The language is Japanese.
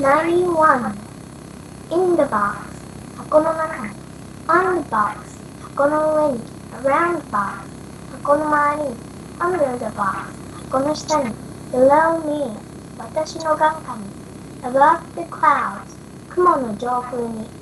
91 In the box 箱の中に On the box 箱の上に Around the box 箱の周りに Under the box 箱の下に Below me 私の眼下に Above the clouds 雲の上空に